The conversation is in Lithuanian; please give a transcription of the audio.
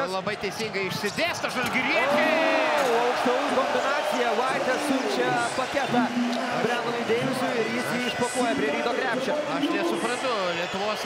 Vaitas. Labai teisingai išsidėsta žalgiriečiai. O, aukšta už kombinaciją. Vaitas siunčia paketą Brendonui Deivisui ir jis jį išpakuoja prie ryto krepšio. Aš nesuprantu, Lietuvos